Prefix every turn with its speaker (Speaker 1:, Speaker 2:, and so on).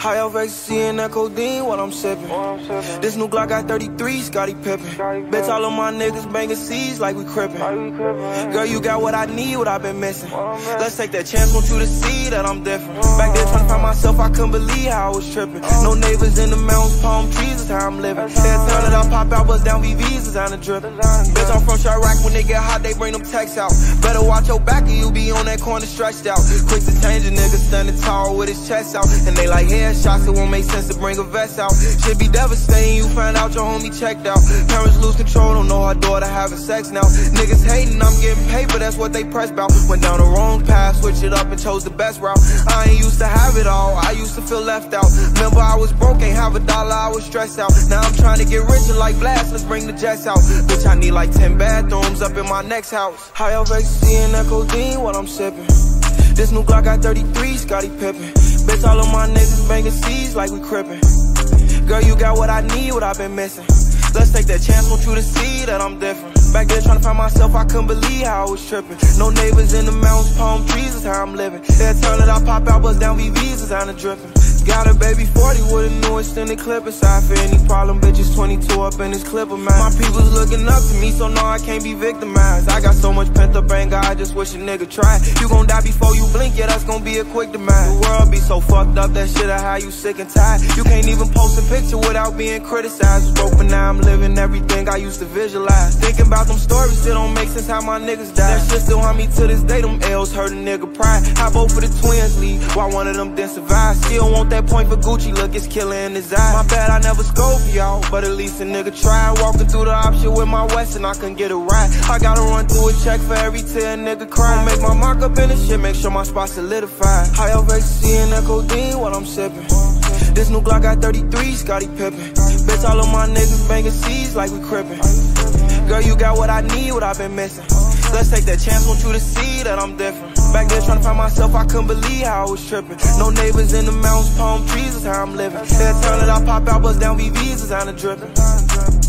Speaker 1: High off ecstasy and that codeine while I'm sipping. This new Glock got 33, Scottie Pippen. Bitch, all of my niggas banging C's like we crippin'. Girl, you got what I need, what I've been missing. Let's take that chance, want you to see that I'm different. Back there trying to find myself, I couldn't believe how I was trippin'. No neighbors in the mountains, palm trees how I'm living. Every time that I pop out, bust down VVs is on the drip. Bitch, I'm from Chiraq, when they get hot, they bring them texts out. Better watch your back or you'll be on that corner stretched out. Quick to change a nigga standing tall with his chest out. And they like, yeah, shots, it won't make sense to bring a vest out. Should be devastating, you find out your homie checked out. Parents lose control, don't know her daughter having sex now. Niggas hating, I'm getting paper, that's what they press about. Went down the wrong path, switched it up and chose the best route. I ain't used to have it all, I used to feel left out. Remember I was broke, ain't have a dollar, I was stressed out. Now I'm trying to get rich and like Blast, let's bring the jets out. Bitch, I need like 10 bathrooms up in my next house. High off ecstasy and that codeine while I'm sipping. This new Glock got 33, Scottie Pippen. Bitch, all of my niggas banging C's like we crippin'. Girl, you got what I need, what I've been missing. Let's take that chance, want you to see that I'm different. Back there trying to find myself, I couldn't believe how I was tripping. No neighbors in the mountains, palm trees is how I'm living. Every time that I pop out, bust down VVs is how I'm dripping. Got a baby 40 with a new extended clip inside for any problem. Bitches 22 up in this clipper, man. My people's looking up to me, so no, I can't be victimized. I got so much pent up anger, I just wish a nigga tried. You gon' die before you blink, yeah, that's gon' be a quick demise. The world be so fucked up, that shit I how you sick and tired. You can't even post a picture without being criticized. Was broke, but now I'm living everything I used to visualize. Thinking about them stories still don't make sense how my niggas died. That shit still haunt me to this day, them L's hurt a nigga pride. How both of the twins leave, why one of them didn't survive. Still want that point for Gucci, look, it's killer in his eye. My bad, I never scope y'all, but at least a nigga tried. Walking through the option with my West and I couldn't get a ride. I gotta run through a check for every tear nigga cry. Make my mark up in the shit, make sure my spot solidified. High off ecstasy and that codeine while I'm sipping. This new Glock got 33, Scottie Pippen. Bitch, all of my niggas banging C's like we crippin'. Girl, you got what I need, what I've been missing. Let's take that chance, want you to see that I'm different. Back there trying to find myself, I couldn't believe how I was tripping. No neighbors in the mountains, palm trees is how I'm living. Every time that I pop out, bust down VVs is how I'm dripping.